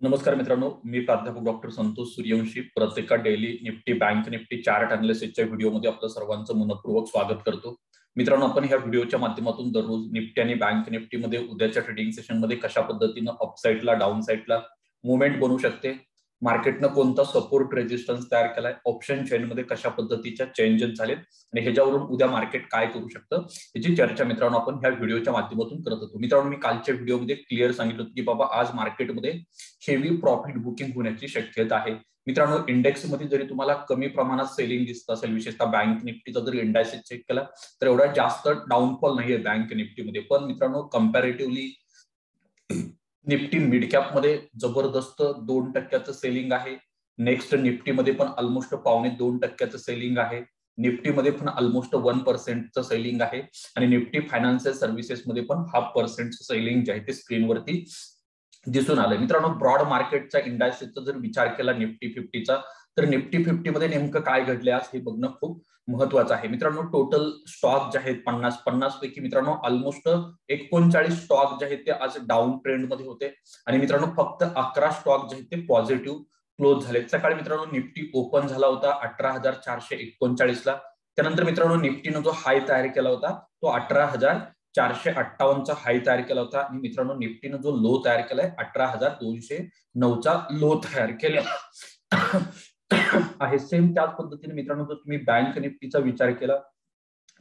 नमस्कार मित्रांनो मी प्राध्यापक डॉक्टर संतोष सूर्यवंशी. प्रत्येका daily Nifty bank Nifty chart अनालिसिसच्या व्हिडिओमध्ये आपलं सर्वांचं मनपूर्वक स्वागत करतो. मित्रांनो आपण ह्या व्हिडिओच्या माध्यमातून दररोज निफ्टी आणि बँक निफ्टीमध्ये उद्याच्या ट्रेडिंग सेशनमध्ये कशा पद्धतीनं अपसाईडला डाऊन साईडला मुवमेंट बनू शकते मार्केटनं कोणता सपोर्ट रेजिस्टन्स तयार केलाय ऑप्शन चेनमध्ये कशा पद्धतीच्या चेंजेस झालेत आणि ह्याच्यावरून उद्या मार्केट काय करू शकतं याची चर्चा मित्रांनो आपण ह्या व्हिडिओच्या माध्यमातून करत होतो. मित्रांनो मी कालच्या व्हिडिओमध्ये क्लिअर सांगितलं होतं की बाबा आज मार्केटमध्ये हेवी प्रॉफिट बुकिंग होण्याची शक्यता आहे. मित्रांनो इंडेक्समध्ये जरी तुम्हाला कमी प्रमाणात सेलिंग दिसत असेल विशेषतः बँक निफ्टीचा जर इंडेक्स चेक केला तर एवढा जास्त डाऊनफॉल नाहीये बँक निफ्टीमध्ये. पण मित्रांनो कम्पॅरेटिव्हली निफ्टी मिडमध्ये जबरदस्त दोन टक्क्याचं सेलिंग आहे. नेक्स्ट निफ्टीमध्ये पण ऑलमोस्ट पावणे दोन टक्क्याचं सेलिंग आहे. निफ्टीमध्ये पण ऑलमोस्ट वन पर्सेंटचं सेलिंग आहे. आणि निफ्टी फायनान्शियल सर्व्हिसेसमध्ये पण हाफ पर्सेंटचं सेलिंग जे आहे ते स्क्रीनवरती दिसून आलंय. मित्रांनो ब्रॉड मार्केटच्या इंडास्ट्रीचा जर विचार केला निफ्टी फिफ्टीचा तर निफ्टी फिफ्टीमध्ये नेमकं काय घडले आज हे बघणं खूप महत्वाचं आहे. मित्रांनो टोटल स्टॉक जे आहेत पन्नास पन्नास पैकी मित्रांनो ऑलमोस्ट एकोणचाळीस स्टॉक जे आहेत ते आज डाऊन ट्रेंडमध्ये होते. आणि मित्रांनो फक्त अकरा स्टॉक जे आहेत ते पॉझिटिव्ह क्लोज झाले सकाळी मित्रांनो निफ्टी ओपन झाला होता अठरा हजार चारशे एकोणचाळीस ला त्यानंतर मित्रांनो निफ्टीनं जो हाय तयार केला होता तो अठरा हजार चारशे अठ्ठावन्नचा हाय तयार केला होता. आणि मित्रांनो निफ्टीनं जो लो तयार केलाय अठरा हजार दोनशे नऊचा लो तयार केला आहे. सेम त्याच पद्धतीने मित्रांनो जर तुम्ही बँक निफ्टीचा विचार केला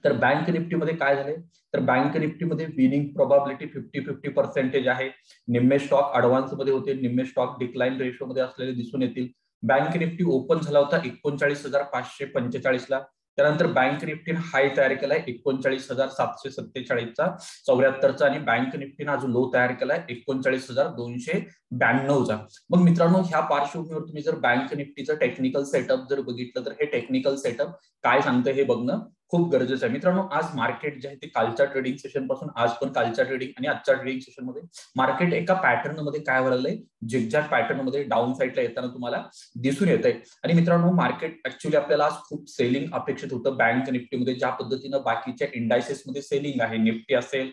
तर बँक निफ्टीमध्ये काय झाले तर बँक निफ्टीमध्ये winning probability fifty fifty percentage आहे. निम्मे स्टॉक अडव्हान्समध्ये होते निम्मे स्टॉक डिक्लाइन रेशो मध्ये असलेले दिसून येतील. बँक निफ्टी ओपन झाला होता एकोणचाळीस हजार पाचशे पंचेचाळीस ला त्यानंतर बँक निफ्टीन हाय तयार केलाय. एकोणचाळीस हजार सातशे सत्तेचाळीसचा चौऱ्याहत्तरचा आणि बँक निफ्टीन आज लो तयार केलाय. एकोणचाळीस हजार दोनशे ब्याण्णवचा. मग मित्रांनो ह्या पार्श्वभूमीवर तुम्ही जर बँक निफ्टीचं टेक्निकल सेटअप जर बघितलं तर हे टेक्निकल सेटअप काय सांगतं हे बघणं. खूप गरजेचं आहे. मित्रांनो आज मार्केट जे आहे ते कालच्या ट्रेडिंग सेशनपासून आज पण कालच्या ट्रेडिंग आणि आजच्या ट्रेडिंग सेशनमध्ये मार्केट एका पॅटर्नमध्ये काय व्हायलंय झिगझॅग पॅटर्नमध्ये डाऊन साईडला येताना तुम्हाला दिसून येत आहे आणि मित्रांनो मार्केट ऍक्च्युली आपल्याला आज खूप सेलिंग अपेक्षित होतं. बँक निफ्टीमध्ये ज्या पद्धतीनं बाकीच्या इंडायसेस मध्ये सेलिंग आहे. निफ्टी असेल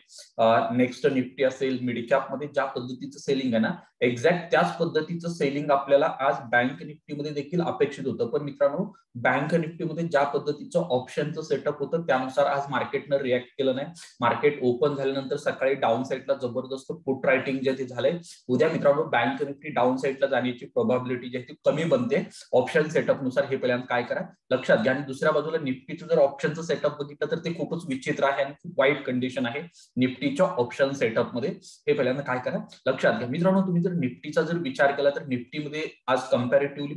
नेक्स्ट निफ्टी असेल मिडकॅपमध्ये ज्या पद्धतीचं सेलिंग आहे ना एक्झॅक्ट त्याच पद्धतीचं सेलिंग आपल्याला आज बँक निफ्टीमध्ये देखील अपेक्षित होतं. पण मित्रांनो बँक निफ्टीमध्ये ज्या पद्धतीचं ऑप्शनचं सेटअप होतं. त्यानुसार आज मार्केटनं रिॲक्ट केलं नाही. मार्केट ओपन झाल्यानंतर सकाळी डाऊन साईडला जबरदस्त फुट रायटिंग जे ते झालंय. उद्या मित्रांनो बँक निफ्टी डाऊन साईडला जाण्याची प्रोबॅबिलिटी जी आहे ती कमी बनते. ऑप्शन सेटअपनुसार हे पहिल्यांदा काय करा. लक्षात घ्या. आणि दुसऱ्या बाजूला निफ्टीचं जर ऑप्शनचं सेटअप बघितलं तर ते खूपच विचित्र आहे आणि खूप वाईट कंडिशन आहे निफ्टीच्या ऑप्शन सेटअपमध्ये हे पहिल्यांदा काय करा. लक्षात घ्या. मित्रांनो तुम्ही जर निफ्टीचा जर विचार केला तर निफ्टीमध्ये आज कम्पॅरेटिव्हली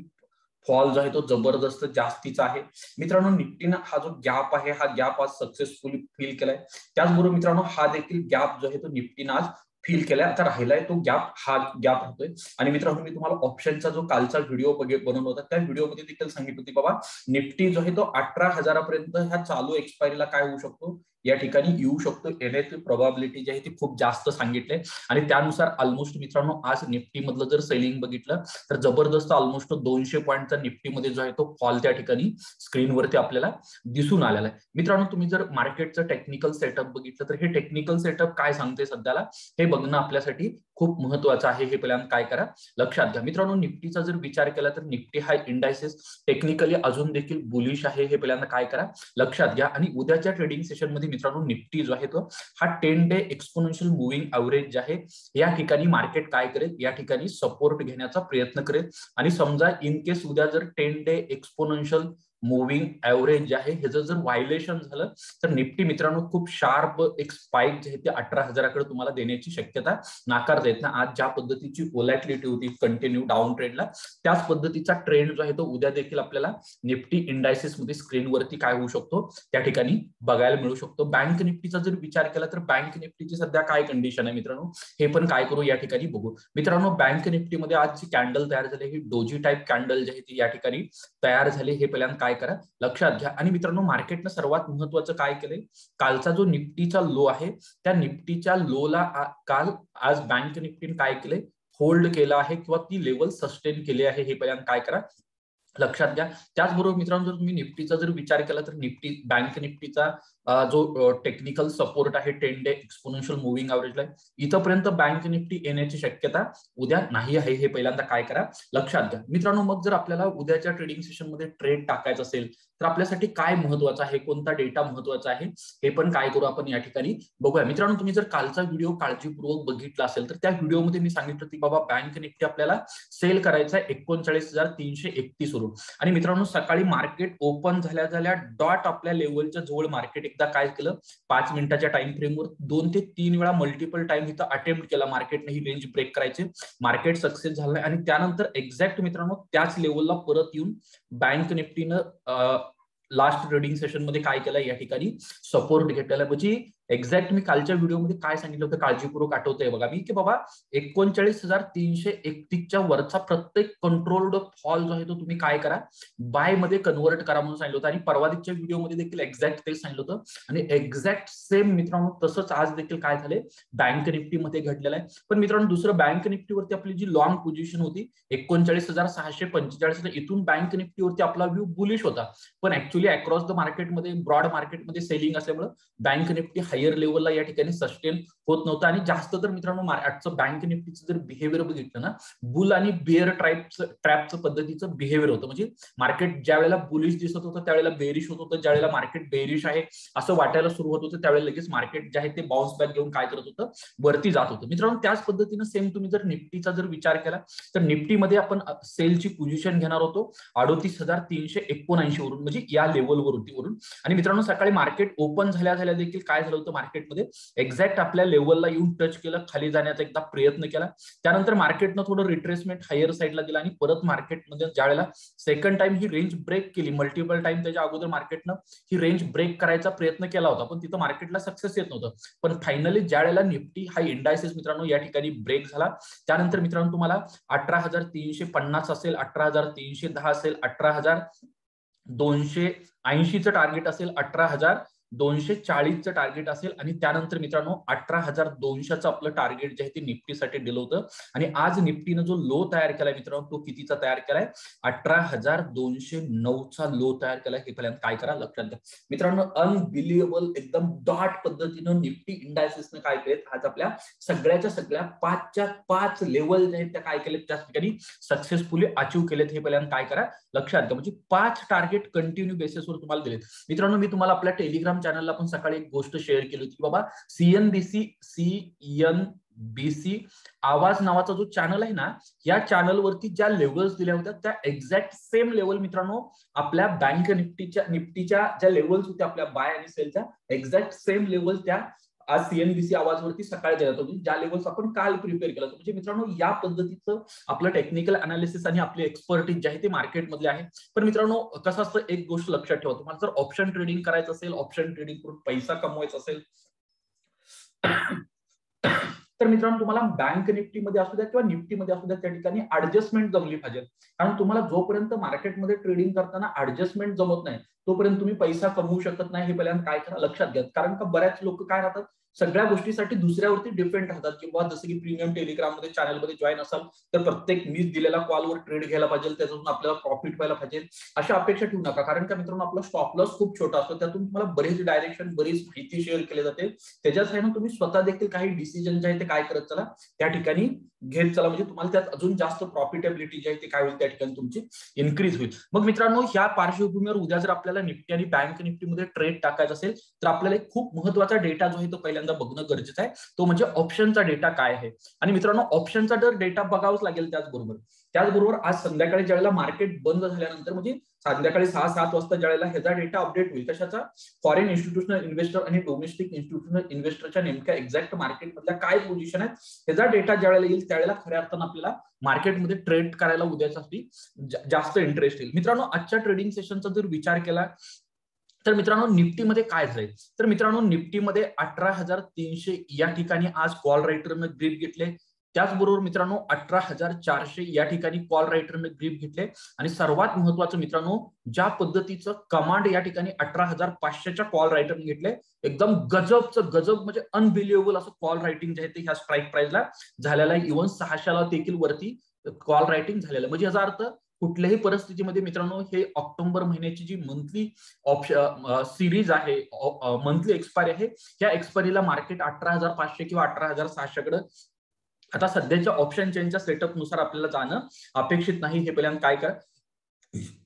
फॉल जो आहे तो जबरदस्त जास्तीचा आहे. मित्रांनो निफ्टीनं हा जो गॅप आहे हा गॅप आज सक्सेसफुली फिल केलाय. त्याचबरोबर मित्रांनो हा देखील गॅप जो आहे तो निफ्टीनं आज फील केलाय. आता राहिलाय तो गॅप हा गॅप होतोय आणि मित्रांनो मी तुम्हाला ऑप्शनचा जो कालचा व्हिडिओ बनवला होता त्या व्हिडिओमध्ये देखील सांगितलं होती बाबा निफ्टी जो आहे तो अठरा हजारापर्यंत ह्या चालू एक्सपायरीला काय होऊ शकतो? या ठिकाणी येऊ शकतो. येण्याची प्रोबॅबिलिटी जी आहे ती खूप जास्त सांगितले. आणि त्यानुसार ऑलमोस्ट मित्रांनो आज निफ्टी मधलं जर सेलिंग बघितलं तर जबरदस्त ऑलमोस्ट दोनशे पॉईंटचा निफ्टीमध्ये जो आहे तो फॉल त्या ठिकाणी स्क्रीनवरती आपल्याला दिसून आलेला आहे. मित्रांनो तुम्ही जर मार्केटचं टेक्निकल सेटअप बघितलं तर हे टेक्निकल सेटअप काय सांगते सध्याला? हे बघणं आपल्यासाठी खूप महत्वाचं आहे. हे पहिल्यांदा काय करा? लक्षात घ्या. मित्रांनो निफ्टीचा जर विचार केला तर निफ्टी हा इंडायसेस टेक्निकली अजून देखील बुलिश आहे. हे पहिल्यांदा काय करा? लक्षात घ्या. आणि उद्याच्या ट्रेडिंग सेशनमध्ये मित्रांनो निफ्टी जो आहे तो हा ten day exponential moving average जे आहे या ठिकाणी मार्केट काय करेल? या ठिकाणी सपोर्ट घेण्याचा प्रयत्न करेल. आणि समजा इन केस उद्या जर ten day exponential moving average जे आहे. ह्याचं जर व्हायलेशन झालं तर निफ्टी मित्रांनो खूप शार्प एक स्पाईक जे आहे ते अठरा हजाराकडे तुम्हाला देण्याची शक्यता नाकारता येत ना आज ज्या पद्धतीची ओलॅटिलिटी होती कंटिन्यू डाऊन ट्रेंडला त्याच पद्धतीचा ट्रेंड जो आहे तो उद्या देखील आपल्याला निफ्टी इंडायसिसमध्ये स्क्रीनवरती काय होऊ शकतो त्या ठिकाणी बघायला मिळू शकतो. बँक निफ्टीचा जर विचार केला तर बँक निफ्टीची सध्या काय कंडिशन आहे मित्रांनो? हे पण काय करू या ठिकाणी बघू. मित्रांनो बँक निफ्टीमध्ये आज जी कॅन्डल तयार झाली ही डोजी टाईप कॅन्डल जी आहे ती या ठिकाणी तयार झाली हे पहिल्यांदा काय करा? लक्षात घ्या. आणि मित्रांनो मार्केटनं सर्वात महत्वाचं काय केलंय? कालचा जो निफ्टीचा लो आहे त्या निफ्टीच्या लोला काल आज बँक निफ्टीने काय केलंय? होल्ड केला आहे किंवा ती लेवल सस्टेन केली आहे हे पहिल्यांदा काय करा. लक्षात घ्या. त्याचबरोबर मित्रांनो जर तुम्ही निफ्टीचा जर विचार केला तर निफ्टी बँक निफ्टीचा जो टेक्निकल सपोर्ट आहे टेन डे एक्सपोनेन्शियल मुव्हिंग ऍव्हरेजला इथंपर्यंत बँक निफ्टी येण्याची शक्यता उद्या नाही आहे. हे पहिल्यांदा काय करा? लक्षात घ्या. मित्रांनो मग जर आपल्याला उद्याच्या ट्रेडिंग सेशनमध्ये ट्रेड टाकायचं असेल तर आपल्यासाठी काय महत्वाचं आहे? कोणता डेटा महत्त्वाचा आहे? हे पण काय करू आपण या ठिकाणी? बघूया. मित्रांनो तुम्ही जर कालचा व्हिडिओ काळजीपूर्वक बघितला असेल तर त्या व्हिडिओमध्ये मी सांगितलं की बाबा बँक निफ्टी आपल्याला सेल करायचा एकोणचाळीस हजार तीनशे एकतीस वरून. आणि मित्रांनो सकाळी मार्केट ओपन झाल्या झाल्या डॉट आपल्या लेवलच्या जवळ मार्केट एकदा काय केलं? पाच मिनिटाच्या टाइम फ्रेमवर दोन ते तीन वेळा मल्टिपल टाइम इथं अटेम्प्ट केला मार्केटने ही रेंज ब्रेक करायचे. मार्केट सक्सेस झालं आणि त्यानंतर एक्झॅक्ट मित्रांनो त्याच लेवलला परत येऊन बँक निफ्टीनं लास्ट ट्रेडिंग सेशनमध्ये काय केलं या ठिकाणी? सपोर्ट घेतलेला म्हणजे एक्झॅक्ट मी कालच्या व्हिडिओमध्ये काय सांगितलं होतं काळजीपूर्वक आठवतंय बघा मी की बाबा एकोणचाळीस हजार तीनशे एकतीसच्या वरचा प्रत्येक कंट्रोल्ड फॉल जो आहे तो तुम्ही काय करा बायमध्ये कन्वर्ट करा म्हणून सांगितलं होतं. आणि परवादीच्या व्हिडिओमध्ये देखील एक्झॅक्ट ते सांगितलं होतं. आणि एक्झॅक्ट सेम मित्रांनो तसंच आज देखील काय झाले बँक निफ्टीमध्ये घडलेलं आहे. पण मित्रांनो दुसरं बँक निफ्टीवरती आपली जी लॉंग पोझिशन होती एकोणचाळीस हजार सहाशे पंचेचाळीस इथून बँक निफ्टीवरती आपला व्ह्यू बुलिश होता. पण ऍक्च्युली अक्रॉस द मार्केटमध्ये ब्रॉड मार्केटमध्ये सेलिंग असल्यामुळे बँक निफ्टी हायर लेवलला या ठिकाणी सस्टेन होत नव्हतं. आणि जास्त तर मित्रांनो आजचं बँक निफ्टीचं जर बिहेवियर बघितलं ना बुल आणि बिअर ट्राईपचं ट्रॅपचं पद्धतीचं बिहेवियर होतं. म्हणजे मार्केट ज्या वेळेला बुलिश दिसत होतं त्यावेळेला बेरिश होत होतं. ज्यावेळेला मार्केट बेरिश आहे असं वाटायला सुरू होत होतं त्यावेळेला लगेच मार्केट जे आहे ते बाउन्स बॅक घेऊन काय करत होतं वरती जात होतं. मित्रांनो त्याच पद्धतीनं सेम तुम्ही जर निफ्टीचा जर विचार केला तर निफ्टीमध्ये आपण सेलची पोझिशन घेणार होतो अडोतीस हजार तीनशे एकोणऐंशी वरून म्हणजे या लेवलवरती वरून. आणि मित्रांनो सकाळी मार्केट ओपन झाल्या झाल्या देखील काय झालं होतं मार्केटमध्ये एक्झॅक्ट आपल्या लेवलला येऊन टच केलं खाली जाण्याचा एकदा प्रयत्न केला. त्यानंतर मार्केटनं थोडं रिट्रेसमेंट हायर साईडला गेलं आणि परत मार्केटमध्ये ज्या वेळेला सेकंड टाइम ही रेंज ब्रेक केली मल्टिपल टाइम त्याच्या अगोदर मार्केटनं ही रेंज ब्रेक करायचा प्रयत्न केला होता. पण तिथं मार्केटला सक्सेस येत नव्हतं. पण फायनली ज्या वेळेला निफ्टी हा इंडायसेस मित्रांनो या ठिकाणी ब्रेक झाला त्यानंतर मित्रांनो तुम्हाला अठरा हजार तीनशे पन्नास असेल अठरा हजार तीनशे दहा असेल अठरा हजार दोनशे ऐंशीचं टार्गेट असेल अठरा हजार दोनशे चाळीसचं टार्गेट असेल आणि त्यानंतर मित्रांनो अठरा हजार दोनशेचं आपलं टार्गेट जे आहे ते निफ्टीसाठी दिलं होतं. आणि आज निफ्टीनं जो लो तयार केलाय मित्रांनो तो कितीचा तयार केलाय? अठरा हजार दोनशे नऊचा लो तयार केलाय हे पहिल्यांदा काय करा? लक्षात घ्या. मित्रांनो अनबिलिएबल एकदम डॉट पद्धतीनं निफ्टी इंडायसिसनं काय केलेत? आज आपल्या सगळ्याच्या सगळ्या पाचच्या पाच लेवल जे आहेत त्या काय केलेत? त्या ठिकाणी सक्सेसफुली अचीव केलेत हे पहिल्यांदा काय करा? लक्षात घ्या. म्हणजे पाच टार्गेट कंटिन्यू बेसिसवर तुम्हाला दिलेत. मित्रांनो मी तुम्हाला आपल्या टेलिग्राम चॅनलला पण सकाळी एक गोष्ट शेअर केली होती. बाबा सीएनबीसी बी बीसी आवाज नावाचा जो चॅनल आहे ना या चॅनलवरती ज्या लेवल्स दिल्या होत्या त्या एक्झॅक्ट सेम लेवल मित्रांनो आपल्या बँक निफ्टीच्या निफ्टीच्या ज्या लेवल्स होत्या आपल्या बाय आणि सेलच्या एक्झॅक्ट सेम लेवल त्या आज सीएनबीसी आवाजवरती सकाळी देण्यात होती ज्या लेवल्स आपण काल प्रिपेअर केलं म्हणजे मित्रांनो या पद्धतीचं आपलं टेक्निकल अनालिसिस आणि आपली एक्सपर्टीज जे आहे ते मार्केटमधले आहे. पण मित्रांनो कसं असतं एक गोष्ट लक्षात ठेवा. तुम्हाला जर ऑप्शन ट्रेडिंग करायचं असेल ऑप्शन ट्रेडिंग करून पैसा कमवायचा असेल तर मित्रांनो तुम्हाला बँक निफ्टीमध्ये असू द्या किंवा निफ्टीमध्ये असू द्या त्या ठिकाणी ऍडजस्टमेंट जमली पाहिजे. कारण तुम्हाला जोपर्यंत मार्केटमध्ये ट्रेडिंग करताना ऍडजस्टमेंट जमत नाही तोपर्यंत तुम्ही पैसा कमवू शकत नाही हे पहिल्यांदा काय करा? लक्षात घ्या. कारण का बऱ्याच लोक काय राहतात सगळ्या गोष्टीसाठी दुसऱ्यावरती डिपेंड राहतात. किंवा जसं की प्रीमियम टेलिग्राममध्ये चॅनलमध्ये जॉईन असाल तर प्रत्येक मी दिलेल्या कॉलवर ट्रेड घ्यायला पाहिजे त्याच्यातून आपल्याला प्रॉफिट व्हायला पाहिजे. अशा अपेक्षा ठेवू नका. कारण का मित्रांनो आपला स्टॉप लॉस खूप छोटा असतो. त्यातून तुम्हाला बरेच डायरेक्शन बरीच माहिती शेअर केली जाते. त्याच्यासाठी तुम्ही स्वतः देखील काही डिसिजन जे आहे ते काय करत चला त्या ठिकाणी घेत चला म्हणजे तुम्हाला त्यात अजून जास्त प्रॉफिटेबिलिटी जी आहे ते काय होईल त्या ठिकाणी तुमची इन्क्रीज होईल. मग मित्रांनो ह्या पार्श्वभूमीवर उद्या जर आपल्याला निफ्टी आणि बँक निफ्टीमध्ये ट्रेड टाकायचा असेल तर आपल्याला एक खूप महत्त्वाचा डेटा जो आहे तो पहिल्यांदा बघणं गरजेचं आहे. तो म्हणजे ऑप्शनचा डेटा काय आहे. आणि मित्रांनो ऑप्शनचा जर डेटा बघावाच लागेल त्याचबरोबर. त्याचबरोबर आज संध्याकाळी ज्यावेळेला मार्केट बंद झाल्यानंतर म्हणजे संध्याकाळी सहा सात वाजता ज्यावेळेला ह्याचा डेटा अपडेट होईल कशाचा? फॉरेन इन्स्टिट्यूशनल इन्व्हेस्टर आणि डोमेस्टिक इन्स्टिट्यूशनल इन्व्हेस्टरच्या नेमक्या एक्झॅक्ट मार्केटमधल्या काय पोझिशन आहेत ह्याचा डेटा ज्यावेळेला येईल त्यावेळेला खऱ्या अर्थानं आपल्याला मार्केटमध्ये ट्रेड करायला उद्यासाठी जास्त इंटरेस्ट येईल. मित्रांनो आजच्या ट्रेडिंग सेशनचा जर विचार केला तर मित्रांनो निफ्टीमध्ये काय जाईल तर मित्रांनो निफ्टीमध्ये अठरा हजार तीनशे या ठिकाणी आज कॉल रायटरनं ग्रीप घेतले. त्याचबरोबर मित्रांनो अठरा हजार चारशे या ठिकाणी कॉल रायटरने ग्रीप घेतले. आणि सर्वात महत्वाचं मित्रांनो ज्या पद्धतीचं कमांड या ठिकाणी अठरा हजार पाचशेच्या कॉल रायटरने घेतले एकदम गजबचं गजब म्हणजे अनबिलिएबल असं कॉल रायटिंग जे आहे ते ह्या स्ट्राईक प्राईजला झालेलं आहे. इव्हन सहाशेला देखील वरती कॉल रायटिंग झालेलं म्हणजे याचा अर्थ कुठल्याही परिस्थितीमध्ये मित्रांनो हे ऑक्टोबर महिन्याची जी मंथली ऑप्शन सिरीज आहे मंथली एक्सपायरी आहे या एक्सपायरीला मार्केट अठरा हजार पाचशे किंवा अठरा हजार सहाशेकडे आता सध्याच्या ऑप्शन चेनच्या सेटअपनुसार आपल्याला जाणं अपेक्षित नाही हे पहिल्यांदा काय काय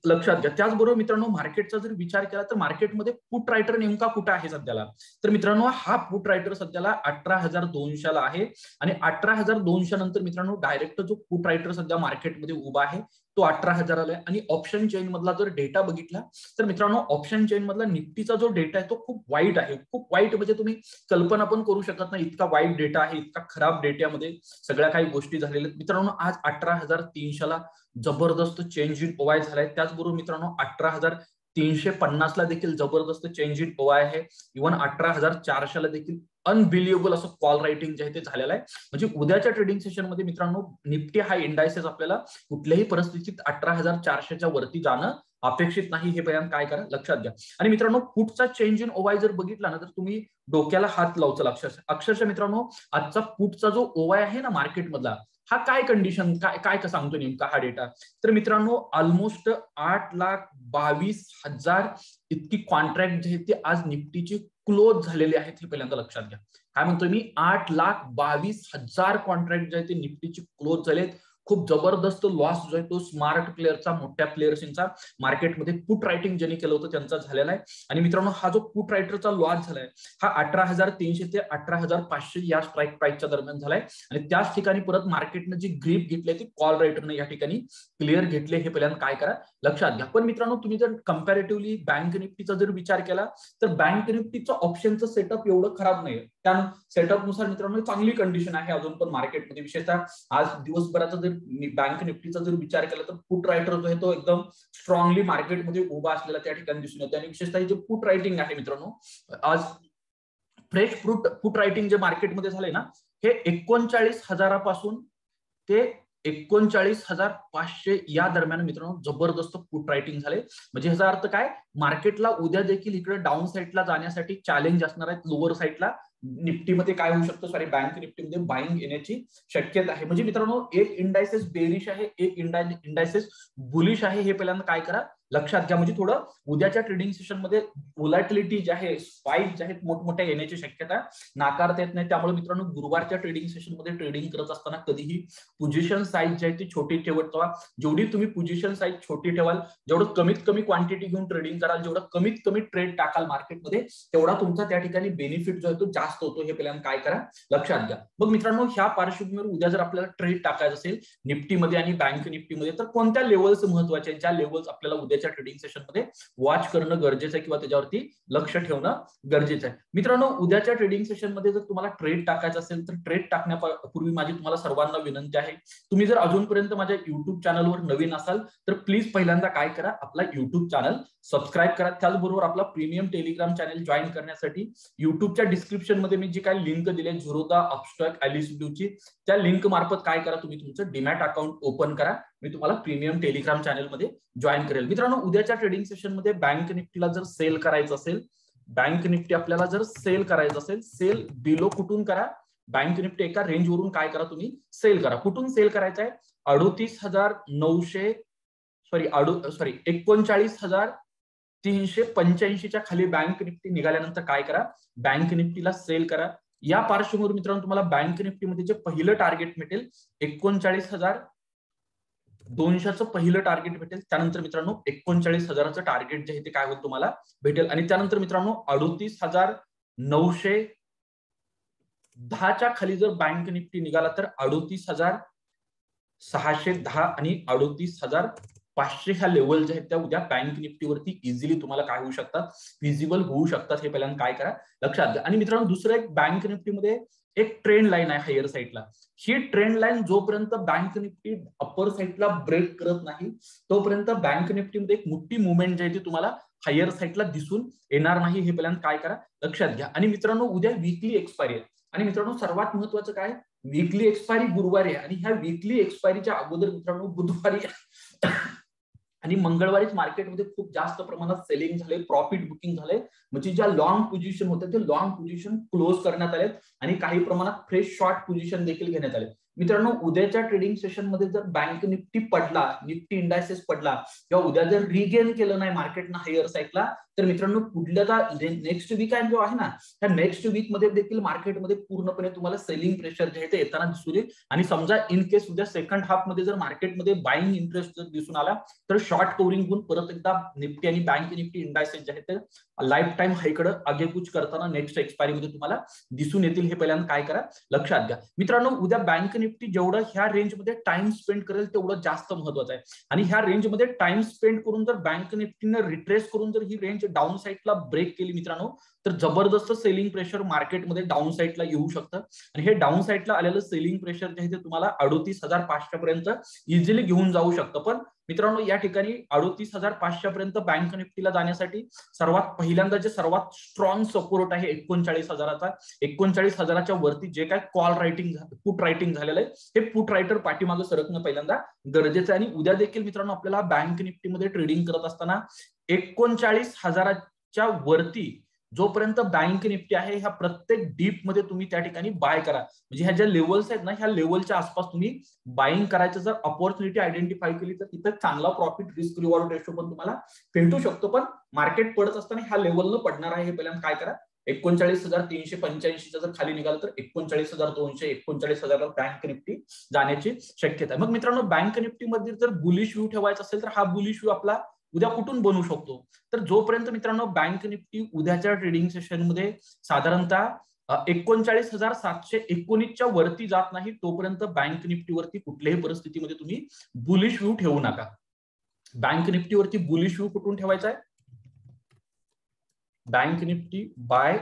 लक्षात घ्या. त्याचबरोबर मित्रांनो मार्केटचा जर विचार केला तर मार्केटमध्ये पुट रायटर नेमका कुठं आहे सध्याला? तर मित्रांनो हा पुट रायटर सध्याला अठरा हजार दोनशेला आहे. आणि अठरा हजार दोनशे नंतर मित्रांनो डायरेक्ट जो पुट रायटर सध्या मार्केटमध्ये उभा आहे तो अठरा हजाराला आहे आणि ऑप्शन चेन मधला जर डेटा बघितला तर मित्रांनो ऑप्शन चेन मधला निफ्टीचा जो डेटा आहे तो खूप वाईट आहे. खूप वाईट म्हणजे तुम्ही कल्पना पण करू शकत नाही. इतका वाईट डेटा आहे इतका खराब डेट्यामध्ये सगळ्या काही गोष्टी झालेल्या आहेत. मित्रांनो आज अठरा हजार तीनशेला जबरदस्त चेंज इन ओवाय झालाय. त्याचबरोबर मित्रांनो अठरा हजार तीनशे पन्नासला देखील जबरदस्त चेंज इन ओवाय आहे. इव्हन अठरा हजार चारशेला देखील अनबिलिएबल असं कॉल रायटिंग जे आहे ते झालेलं आहे. म्हणजे उद्याच्या ट्रेडिंग सेशनमध्ये मित्रांनो निफ्टी हा इंडायसेस आपल्याला कुठल्याही परिस्थितीत अठरा हजार चारशेच्या वरती जाणं अपेक्षित नाही हे पर्यंत काय करा? लक्षात घ्या. आणि मित्रांनो पुटचा चेंज इन ओवाय जर बघितला ना तर तुम्ही डोक्याला हात लावचाल अक्षरशः अक्षरशः मित्रांनो आजचा पुटचा जो ओवाय आहे ना मार्केटमधला हा काय कंडिशन काय काय का सांगतो नेमका हा डेटा तर मित्रांनो ऑलमोस्ट आठ लाख बावीस हजार इतकी कॉन्ट्रॅक्ट जे आहेत ते आज निफ्टीची क्लोज झालेले आहेत हे पहिल्यांदा लक्षात घ्या. काय म्हणतोय मी? आठ लाख बावीस हजार कॉन्ट्रॅक्ट जे आहेत ते निफ्टीचे क्लोज झालेत. खूप जबरदस्त लॉस जो आहे तो स्मार्ट प्लेअरचा मोठ्या प्लेयर्सचा मार्केटमध्ये पुट रायटिंग ज्यांनी केलं होतं त्यांचा झालेला आहे. आणि मित्रांनो हा जो पुट रायटरचा लॉस झालाय हा अठरा हजार तीनशे ते अठरा हजार पाचशे या स्ट्राईक प्राईसच्या दरम्यान झालाय. आणि त्याच ठिकाणी परत मार्केटनं जी ग्रीप घेतली ती कॉल रायटरने या ठिकाणी क्लिअर घेतले हे पहिल्यांदा काय करा लक्षात घ्या. पण मित्रांनो तुम्ही जर कम्पॅरेटिव्हली बँक निफ्टीचा जर विचार केला तर बँक निफ्टीचं ऑप्शनचं सेटअप एवढं खराब नाही त्या सेटअपनुसार मित्रांनो चांगली कंडिशन आहे अजून पण मार्केटमध्ये विशेषतः आज दिवसभराचा जर बँक निफ्टीचा जर विचार केला तर पुट रायटर जो आहे तो एकदम स्ट्रॉंगली मार्केटमध्ये उभा असलेला त्या ठिकाणी दिसून येतो. आणि विशेषतः जे पुट रायटिंग आहे मित्रांनो आज फ्रेश फ्रूट पुट रायटिंग जे मार्केटमध्ये झाले ना हे एकोणचाळीस हजारापासून ते एकोणचाळीस हजार पाचशे या दरम्यान मित्रांनो जबरदस्त पुट रायटिंग झाले म्हणजे ह्याचा अर्थ काय? मार्केटला उद्या देखील इकडे डाऊन साईडला जाण्यासाठी चॅलेंज असणार आहेत लोअर साईडला निफ्टीमध्ये काय होऊ शकतं? सॉरी बँक निफ्टीमध्ये बाईंग येण्याची शक्यता आहे. म्हणजे मित्रांनो एक इंडायसेस बेरिश आहे एक इंडायसेस बुलिश आहे हे पहिल्यांदा काय करा? लक्षात घ्या. म्हणजे थोडं उद्याच्या ट्रेडिंग सेशनमध्ये वोलॅटिलिटी जे आहे स्पाईक जे आहेत मोठमोठ्या येण्याची शक्यता नाकारता येत नाही. त्यामुळे मित्रांनो गुरुवारच्या ट्रेडिंग सेशनमध्ये ट्रेडिंग करत असताना कधीही पोझिशन साईज जी आहे ती छोटी ठेवत जेवढी तुम्ही पोझिशन साईज छोटी ठेवाल जेवढं कमीत कमी क्वांटिटी घेऊन ट्रेडिंग कराल जेवढं कमीत कमी ट्रेड टाकाल मार्केटमध्ये तेवढा तुमचा त्या ठिकाणी बेनिफिट जो आहे तो जास्त होतो. हे पहिल्यांदा काय करा? लक्षात घ्या. मग मित्रांनो ह्या पार्श्वभूमीवर उद्या जर आपल्याला ट्रेड टाकायचं असेल निफ्टीमध्ये आणि बँक निफ्टीमध्ये तर कोणत्या लेवल्स महत्त्वाचे ज्या लेवल्स आपल्याला उद्या उद्याच्या ट्रेडिंग सेशनमध्ये वॉच करणं गरजेचं आहे किंवा त्याच्यावरती लक्ष ठेवणं गरजेचं आहे. मित्रांनो उद्याच्या ट्रेडिंग सेशनमध्ये जर तुम्हाला ट्रेड टाकायचं असेल तर ट्रेड टाकण्यापूर्वी माझी तुम्हाला सर्वांना विनंती आहे. तुम्ही जर अजूनपर्यंत माझ्या युट्यूब चॅनलवर नवीन असाल तर प्लीज पहिल्यांदा काय करा आपला युट्यूब चॅनल सबस्क्राईब करा. त्याचबरोबर आपला प्रीमियम टेलिग्राम चॅनल जॉईन करण्यासाठी युट्यूबच्या डिस्क्रिप्शनमध्ये मी जी काय लिंक दिले झुरोदा अपस्टॉक ची त्या लिंक मार्फत काय करा तुम्ही तुमचं डिमॅट अकाउंट ओपन करा. मी तुम्हाला प्रीमियम टेलिग्राम चॅनलमध्ये जॉईन करेल. मित्रांनो उद्याच्या ट्रेडिंग सेशनमध्ये बँक निफ्टीला जर सेल करायचं असेल बँक निफ्टी आपल्याला जर सेल करायचं असेल सेल बिलो कुठून करा? बँक निफ्टी एका रेंज वरून काय करा तुम्ही? सेल करा. कुठून सेल करायचं आहे अडोतीस हजार नऊशे सॉरी अडो सॉरी एकोणचाळीस हजार तीनशे पंच्याऐंशीच्या खाली बँक निफ्टी निघाल्यानंतर काय करा? बँक निफ्टीला सेल करा. या पार्श्वभूमीवर मित्रांनो तुम्हाला बँक निफ्टीमध्ये जे पहिलं टार्गेट मिळेल एकोणचाळीस हजार दोनशेचं पहिलं टार्गेट भेटेल. त्यानंतर मित्रांनो एकोणचाळीस हजाराचं टार्गेट जे आहे ते काय होईल तुम्हाला? भेटेल. आणि त्यानंतर मित्रांनो अडोतीस हजार नऊशे दहाच्या खाली जर बँक निफ्टी निघाला तर अडोतीस हजार सहाशे दहा आणि अडोतीस हजार पाचशे ह्या लेवल ज्या आहेत त्या उद्या बँक निफ्टीवरती इझिली तुम्हाला काय होऊ शकतात? विजिबल होऊ शकतात हे पहिल्यांदा काय करा? लक्षात घ्या. आणि मित्रांनो दुसरं एक बँक निफ्टीमध्ये एक ट्रेंड लाईन आहे हायर साईडला ही ट्रेंड लाईन जोपर्यंत बँक निफ्टी अप्पर साईडला ब्रेक करत नाही तोपर्यंत बँक निफ्टीमध्ये एक मोठी मुवमेंट जी आहे ती तुम्हाला हायर साईडला दिसून येणार नाही हे पहिल्यांदा काय करा? लक्षात घ्या. आणि मित्रांनो उद्या वीकली एक्सपायरी आहे. आणि मित्रांनो सर्वात महत्वाचं काय? वीकली एक्सपायरी गुरुवारी आहे. आणि ह्या वीकली एक्सपायरीच्या अगोदर मित्रांनो बुधवारी आणि मंगळवारीच मार्केटमध्ये खूप जास्त प्रमाणात सेलिंग झाले प्रॉफिट बुकिंग झाले. म्हणजे ज्या लॉंग पोझिशन होत्या ते लॉंग पोझिशन क्लोज करण्यात आले आणि काही प्रमाणात फ्रेश शॉर्ट पोझिशन देखील घेण्यात आले मित्रांनो उद्याच्या ट्रेडिंग सेशनमध्ये जर बँक निफ्टी पडला निफ्टी इंडायसेस पडला किंवा उद्या जर रिगेन केलं नाही मार्केटनं हायर साईडला तर मित्रांनो पुढल्या नेक्स्ट वीक आहे जो आहे ना त्या नेक्स्ट वीकमध्ये देखील मार्केटमध्ये पूर्णपणे तुम्हाला सेलिंग प्रेशर जे आहे ते येताना दिसून येईल. आणि समजा इन केस उद्या सेकंड हाफमध्ये जर मार्केटमध्ये बाईंग इंटरेस्ट जर दिसून आला तर शॉर्ट कव्हरिंग होऊन परत एकदा निफ्टी आणि बँक निफ्टी इंडायसेस जे आहेत ते लाईफ टाईम हायकडे आगेकूच करताना नेक्स्ट एक्सपायरी मध्ये तुम्हाला दिसून येतील हे पहिल्यांदा काय करा लक्षात घ्या. मित्रांनो उद्या बँक निफ्टी जेवढं ह्या रेंजमध्ये टाइम स्पेंड करेल तेवढं जास्त महत्वाचं आहे. आणि ह्या रेंजमध्ये टाइम स्पेंड करून जर बँक निफ्टीनं रिट्रेस करून जर ही रेंज डाऊन साईडला ब्रेक केली मित्रांनो तर जबरदस्त सेलिंग प्रेशर मार्केटमध्ये डाऊन साईडला येऊ शकतं. आणि हे डाऊन साईडला आलेलं सेलिंग प्रेशर जे आहे ते तुम्हाला अडोतीस हजार पाचशे पर्यंत इझिली घेऊन जाऊ शकतं. पण मित्रांनो या ठिकाणी अडोतीस हजार पाचशे पर्यंत बँक निफ्टीला जाण्यासाठी सर्वात पहिल्यांदा जे सर्वात स्ट्रॉंग सपोर्ट आहे एकोणचाळीस हजाराचा एकोणचाळीस हजाराच्या वरती जे काय कॉल रायटिंग पुट रायटिंग झालेलं आहे हे पुट रायटर पाठीमागं सरकणं पहिल्यांदा गरजेचं आहे. आणि उद्या देखील मित्रांनो आपल्याला बँक निफ्टीमध्ये ट्रेडिंग करत असताना एकोणचाळीस हजाराच्या वरती जोपर्यंत बँक निफ्टी आहे ह्या प्रत्येक डीपमध्ये तुम्ही त्या ठिकाणी बाय करा. म्हणजे ह्या ज्या लेवल्स आहेत ना ह्या लेवलच्या आसपास तुम्ही बाईंग करायचं जर ऑपॉर्च्युनिटी आयडेंटिफाय केली तर तिथं चांगला प्रॉफिट रिस्क रिवॉर्ड रेशो पण तुम्हाला भेटू शकतो. पण मार्केट पडत असताना ह्या लेवलनं पडणार आहे हे पहिल्यांदा काय करा. एकोणचाळीस हजार तीनशे पंच्याऐंशीचा जर खाली निघाला तर एकोणचाळीस हजार दोनशे एकोणचाळीस हजार बँक निफ्टी जाण्याची शक्यता आहे. मग मित्रांनो बँक निफ्टीमध्ये जर बुलिश व्ह्यू ठेवायचा असेल तर हा बुलिश व्ह्यू आपला उद्या कुठून बनवू शकतो? तर जोपर्यंत मित्रांनो बँक निफ्टी उद्याच्या ट्रेडिंग सेशनमध्ये साधारणतः एकोणचाळीस हजार सातशे एकोणीसच्या वरती जात नाही तोपर्यंत बँक निफ्टीवरती कुठल्याही परिस्थितीमध्ये तुम्ही बुलिश व्ह्यू ठेवू नका. बँक निफ्टीवरती बुलिश व्ह्यू कुठून ठेवायचा आहे? बँक निफ्टी बाय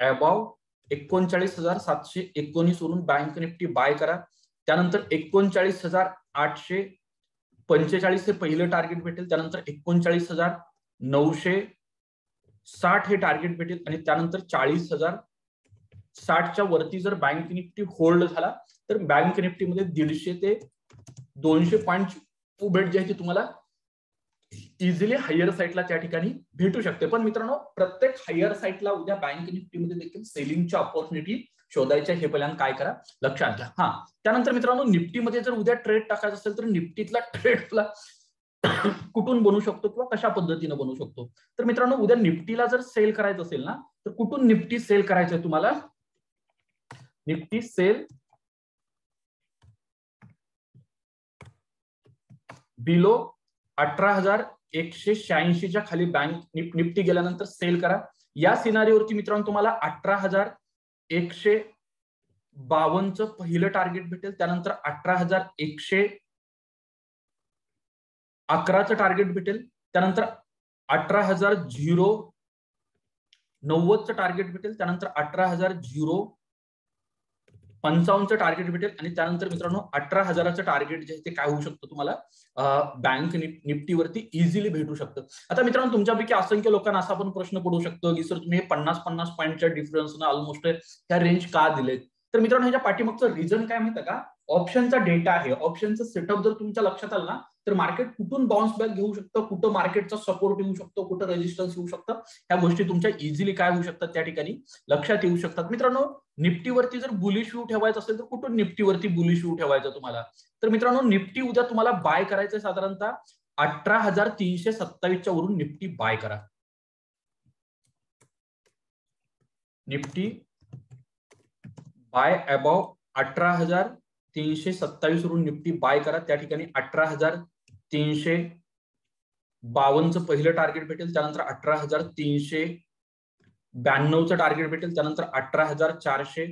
अबाव एकोणचाळीस हजार सातशे एकोणीस वरून बँक निफ्टी बाय करा. त्यानंतर एकोणचाळीस हजार आठशे पंचेचाळीस हे पहिलं टार्गेट भेटेल त्यानंतर एकोणचाळीस हजार नऊशे साठ हे टार्गेट भेटेल आणि त्यानंतर चाळीस हजार साठच्या वरती जर बँक निफ्टी होल्ड झाला तर बँक निफ्टीमध्ये दीडशे ते दोनशे पॉईंट उभेट जे आहे ते तुम्हाला इझिली हायर साईटला त्या ठिकाणी भेटू शकते. पण मित्रांनो प्रत्येक हायर साईटला उद्या बँक निफ्टीमध्ये देखील सेलिंगच्या ऑपॉर्च्युनिटी शोधायच्या हे पहिल्यांदा काय करा? लक्षात घ्या. हा. त्यानंतर मित्रांनो निफ्टीमध्ये जर उद्या ट्रेड टाकायचा असेल तर निफ्टीतला ट्रेडला कुठून बनू शकतो किंवा कशा पद्धतीनं बनवू शकतो? तर मित्रांनो उद्या निफ्टीला जर सेल करायचं असेल ना तर कुठून निफ्टी सेल करायचंय तुम्हाला? निफ्टी सेल बिलो अठरा हजार एकशे शहाऐंशीच्या खाली बँक निफ्टी गेल्यानंतर सेल करा. या सिनारीवरती मित्रांनो तुम्हाला अठरा हजार एकशे बावन्नचं पहिलं टार्गेट भेटेल. त्यानंतर अठरा हजार एकशे अकराचं टार्गेट भेटेल. त्यानंतर अठरा हजार झिरो नव्वदचं टार्गेट भेटेल. त्यानंतर अठरा हजार झिरो पंचावन्नचं टार्गेट भेटेल आणि त्यानंतर मित्रांनो अठरा हजाराचं टार्गेट जे आहे ते काय होऊ शकतं तुम्हाला? बँक निफ्टीवरती इझिली भेटू शकतं. आता मित्रांनो तुमच्यापैकी असंख्य लोकांना असा पण प्रश्न पडू शकतो की सर तुम्ही पन्नास पन्नास पॉईंटच्या डिफरन्सनं ऑलमोस्ट ह्या रेंज का दिलेत? तर मित्रांनो ह्याच्या पाठीमागचं रिझन काय माहिती का? ऑप्शनचा डेटा आहे. ऑप्शनचं सेटअप जर तुमच्या लक्षात आलं ना तर मार्केट कुठून बाउन्स बॅक घेऊ शकतं? कुठं मार्केटचा सपोर्ट येऊ शकतो? कुठं रेजिस्टन्स येऊ शकतं? ह्या गोष्टी तुमच्या इझिली काय होऊ शकतात त्या ठिकाणी लक्षात येऊ शकतात. मित्रांनो निफ्टीवरती जर बुलिश व्ह्यू ठेवायचा असेल तर कुठून निफ्टीवरती बुलिश व्ह्यू ठेवायचा तुम्हाला? तर मित्रांनो निफ्टी उद्या तुम्हाला बाय करायचंय साधारणतः अठरा हजार तीनशे सत्तावीसच्या वरून निफ्टी बाय करा. निफ्टी बाय अबाव अठरा हजार तीनशे सत्तावीस वरून निफ्टी बाय करा. त्या ठिकाणी अठरा हजार तीनशे बावन्नचं पहिलं टार्गेट भेटेल. त्यानंतर अठरा हजार तीनशे ब्याण्णवचं टार्गेट भेटेल. त्यानंतर अठरा हजार चारशे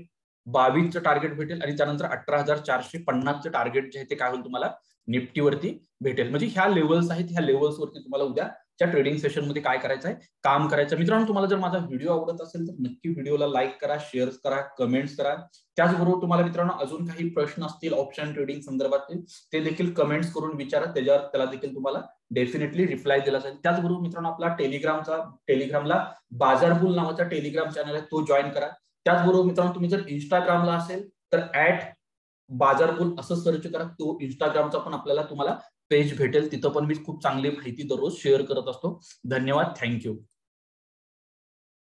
बावीसचं टार्गेट भेटेल. आणि त्यानंतर अठरा हजार चारशे पन्नासचं टार्गेट जे आहे ते काय होईल तुम्हाला? निफ्टीवरती भेटेल. म्हणजे ह्या लेवल्स आहेत. ह्या लेवल्सवरती तुम्हाला उद्या च्या ट्रेडिंग सेशनमध्ये काय करायचं आहे काम करायचं मित्रांनो तुम्हाला जर माझा व्हिडिओ आवडत असेल तर नक्की व्हिडिओला लाईक करा शेअर करा कमेंट्स करा. त्याचबरोबर तुम्हाला मित्रांनो अजून काही प्रश्न असतील ऑप्शन ट्रेडिंग संदर्भातील ते देखील कमेंट्स करून विचारा. त्याच्यावर त्याला देखील तुम्हाला डेफिनेटली रिप्लाय दिला जाईल. त्याचबरोबर मित्रांनो आपला टेलिग्रामचा टेलिग्रामला बाजारबुल नावाचा टेलिग्राम चॅनल आहे तो जॉईन करा. त्याचबरोबर मित्रांनो तुम्ही जर इंस्टाग्रामला असेल तर ऍट बाजारबुल असं सर्च करा. तो इंस्टाग्रामचा पण आपल्याला तुम्हाला पेज भेटेल तिथं पण मी खूप चांगली माहिती दररोज शेअर करत असतो. धन्यवाद थँक्यू